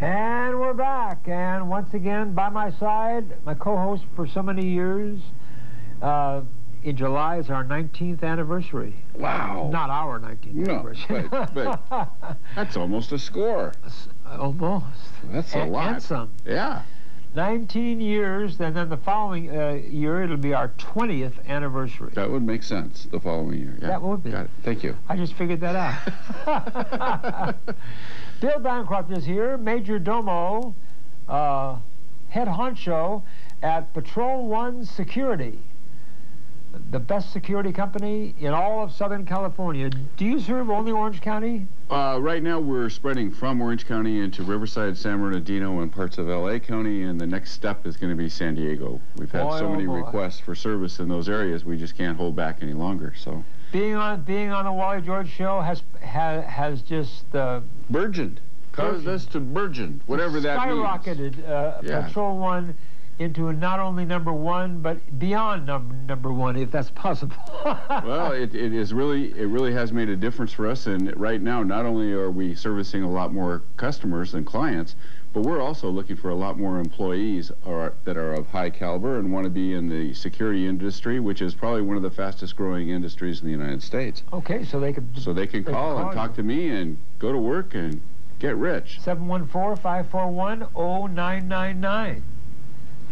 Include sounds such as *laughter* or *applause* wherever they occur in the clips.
And we're back. And once again, by my side, my co-host for so many years. Uh, in July is our 19th anniversary. Wow. Not our 19th No, anniversary. but- but- *laughs* That's almost a score. Almost. That's a lot. And some. Yeah. 19 years, and then the following uh, year it'll be our 20th anniversary. That would make sense the following year. Yeah. That would be. Got it. Thank you. I just figured that out. *laughs* *laughs* Bill Bancroft is here, Major Domo, uh, head honcho at Patrol One Security, the best security company in all of Southern California. Do you serve only Orange County? Uh, right now, we're spreading from Orange County into Riverside, San Bernardino, and parts of LA County, and the next step is going to be San Diego. We've had Boy, so oh many requests for service in those areas, we just can't hold back any longer. So, Being on being on the Wally George show has has, has just uh, burgeoned. Caused us to burgeon, whatever that means. skyrocketed uh, Yeah. Patrol One into not only number one but beyond number number one, if that's possible. *laughs* Well, it, it is really it really has made a difference for us. And right now, not only are we servicing a lot more customers and clients, but we're also looking for a lot more employees are, that are of high caliber and want to be in the security industry, which is probably one of the fastest growing industries in the United States. okay, so they could So they can They call call and you. talk to me and go to work and get rich. 714-541-0999.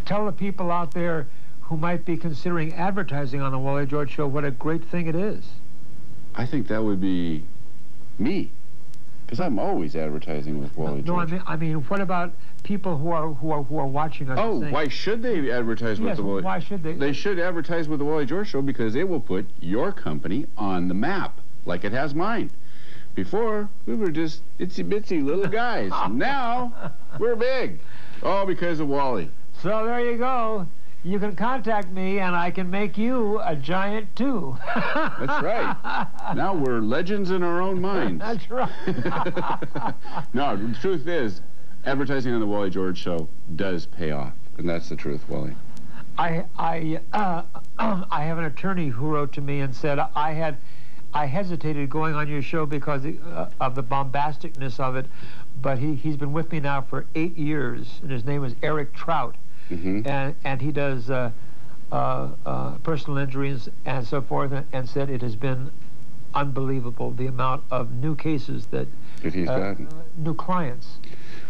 Tell the people out there who might be considering advertising on the Wally George Show what a great thing it is. I think that would be me, because I'm always advertising with Wally no, I George. mean, I mean, what about people who are who are who are watching us? Oh, saying, why should they advertise with Yes, the Wally? why should they? They should advertise with the Wally George Show because it will put your company on the map, like it has mine. Before, we were just itsy bitsy little guys. *laughs* now, we're big. All because of Wally. So there you go. You can contact me, and I can make you a giant too. *laughs* That's right. Now we're legends in our own minds. *laughs* That's right. *laughs* no, the truth is, advertising on the Wally George Show does pay off. And that's the truth, Wally. I I uh, *clears throat* I have an attorney who wrote to me and said I had I hesitated going on your show because uh, of the bombasticness of it, but he he's been with me now for eight years, and his name is Eric Trout, hmm and and he does uh, uh, uh, personal injuries and so forth, and, and said it has been unbelievable the amount of new cases that That he's uh, gotten. new clients.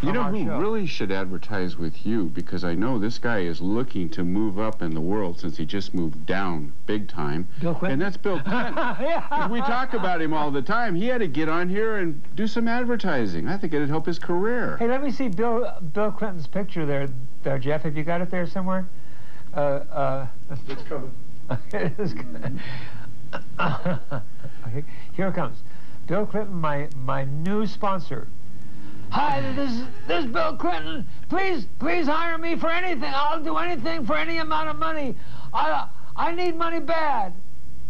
You know our who show. really should advertise with you? Because I know this guy is looking to move up in the world since he just moved down big time. Bill Clinton. And that's Bill Clinton. yeah. *laughs* we talk about him all the time. He had to get on here and do some advertising. I think it'd help his career. Hey, let me see Bill Bill Clinton's picture there, there, Jeff. Have you got it there somewhere? Uh, uh, It's coming. *laughs* it is good. *laughs* okay, here it comes. Bill Clinton, my my new sponsor. Hi, this is this is Bill Clinton. Please, please hire me for anything. I'll do anything for any amount of money. I I need money bad.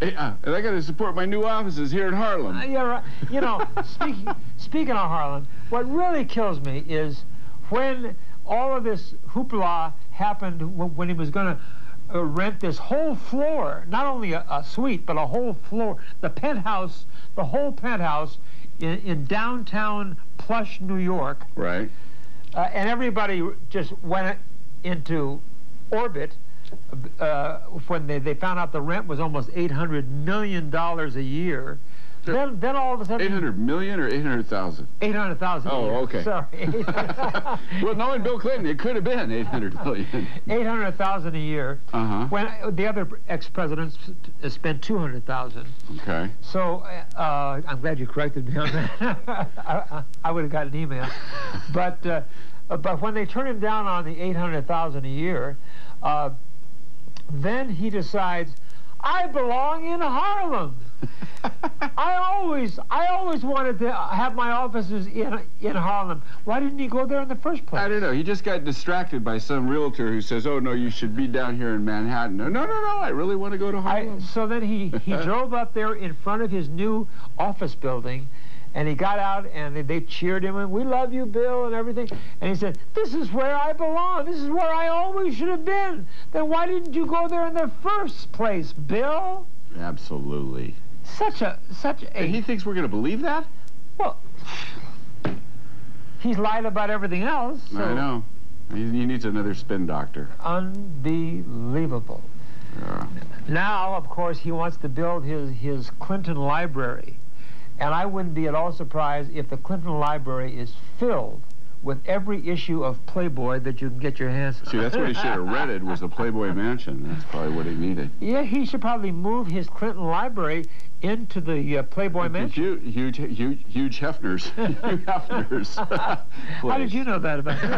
Hey, uh, and I got to support my new offices here in Harlem. Uh, yeah, right. You know, *laughs* speaking speaking of Harlem, what really kills me is when all of this hoopla happened when he was going to uh, rent this whole floor, not only a, a suite but a whole floor, the penthouse, the whole penthouse in, in downtown plush New York, Right. uh, and everybody just went into orbit uh, when they, they found out the rent was almost eight hundred million dollars a year. Then, then all of a sudden, 800 million or 800,000? eight hundred thousand. Oh, okay. Sorry, *laughs* well, knowing Bill Clinton, it could have been 800 million. eight hundred thousand a year. Uh-huh. When the other ex-presidents uh, spent two hundred thousand. Okay. So uh, I'm glad you corrected me on that. *laughs* I, I would have got an email. *laughs* But uh, but when they turn him down on the 800,000 a year, uh, then he decides, I belong in Harlem. I always I always wanted to have my offices in in Harlem. Why didn't he go there in the first place? I don't know. He just got distracted by some realtor who says, "Oh no, you should be down here in Manhattan." No, no, no, no. I really want to go to I, Harlem. so then he, he *laughs* drove up there in front of his new office building, and he got out and they, they cheered him and we love you, Bill, and everything. And he said, "This is where I belong. This is where I always should have been. Then why didn't you go there in the first place, Bill?" Absolutely. Such a such a And he thinks we're going to believe that? well. *sighs* he's lied about everything else. So I know. He, he needs another spin doctor. Unbelievable. Yeah. Now, of course, he wants to build his, his Clinton library. And I wouldn't be at all surprised if the Clinton library is filled with every issue of Playboy that you can get your hands on. See, that's what he should have rented was the Playboy Mansion. That's probably what he needed. Yeah, he should probably move his Clinton library into the uh, Playboy Mansion. Huge, huge, huge, *laughs* huge Hefners. *laughs* huge Hefners. How did you know that about him? *laughs*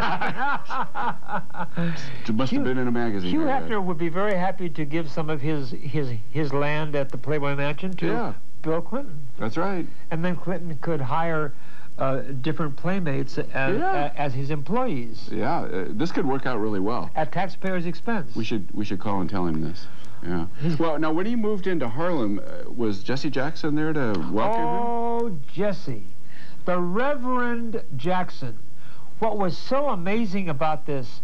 It must Hugh- have been in a magazine. Hugh. Hefner would be very happy to give some of his his his land at the Playboy Mansion to Yeah. Bill Clinton, That's right. and then Clinton could hire uh, different playmates as, Yeah. as his employees Yeah, uh, this could work out really well. at taxpayers' expense. We should we should call and tell him this. Yeah. Well, now when he moved into Harlem, uh, was Jesse Jackson there to welcome him? Oh, Jesse, the Reverend Jackson. What was so amazing about this,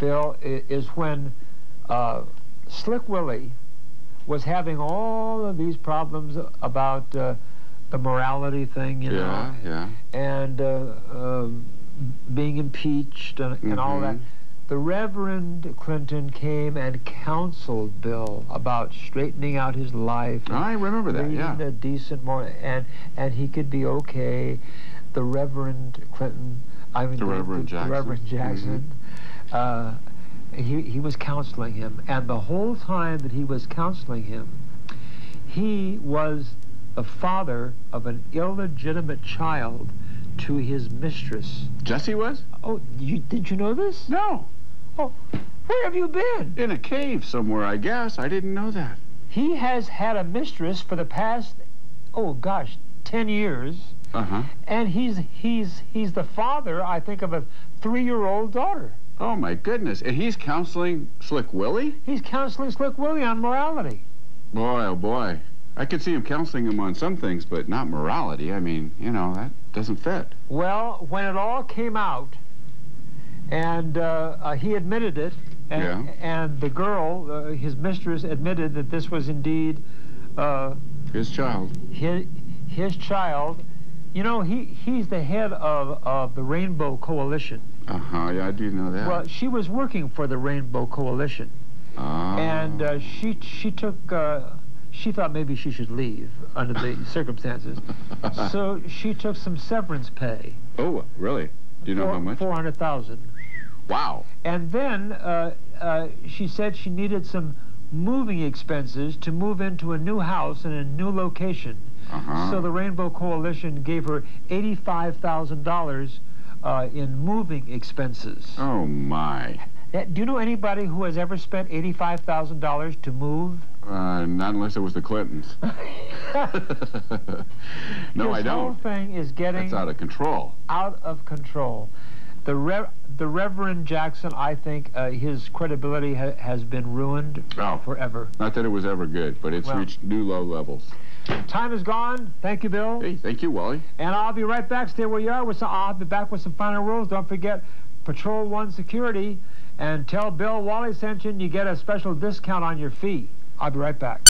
Bill, is when uh, Slick Willie was having all of these problems about uh, the morality thing, you know, Yeah, yeah. and uh, um being impeached and, and all that. Mhm. The Reverend Clinton came and counseled Bill about straightening out his life. I remember that. leading Yeah. a decent more and and he could be okay. The Reverend Clinton, I mean The Reverend the, Jackson. Mm-hmm. Reverend Jackson. Uh, he he was counseling him, and the whole time that he was counseling him, he was the father of an illegitimate child to his mistress. Jesse was? Oh, you, did you know this? No. Oh, where have you been? In a cave somewhere, I guess. I didn't know that. He has had a mistress for the past, oh gosh, ten years. Uh huh. and he's he's he's the father, I think, of a three-year-old daughter. Oh my goodness. And he's counseling Slick Willie? He's counseling Slick Willie on morality. Boy, oh boy. I could see him counseling him on some things, but not morality. I mean, you know, that doesn't fit. Well, when it all came out, and uh, uh, he admitted it, and, Yeah. and the girl, uh, his mistress, admitted that this was indeed uh, His child. his his child. You know, he he's the head of of the Rainbow Coalition. Uh huh. Yeah, I do know that. Well, she was working for the Rainbow Coalition. Ah. and uh, she she took uh, she thought maybe she should leave under the *laughs* circumstances, so she took some severance pay. oh, really? Do you know how much? Four hundred thousand, Wow. and then uh, uh, she said she needed some moving expenses to move into a new house in a new location. Uh huh. So the Rainbow Coalition gave her eighty-five thousand dollars uh, in moving expenses. Oh my. Do you know anybody who has ever spent eighty-five thousand dollars to move? Uh, not unless it was the Clintons. *laughs* no, I don't. This whole thing is getting That's out of control. out of control. The Rev- the Reverend Jackson, I think, uh, his credibility ha- has been ruined Oh. forever. Not that it was ever good, but it's Well- reached new low levels. Time is gone. Thank you, Bill. Hey, thank you, Wally. And I'll be right back. Stay where you are. With some, I'll be back with some final rules. Don't forget Patrol One Security, and tell Bill Wally sent you, and you get a special discount on your fee. I'll be right back.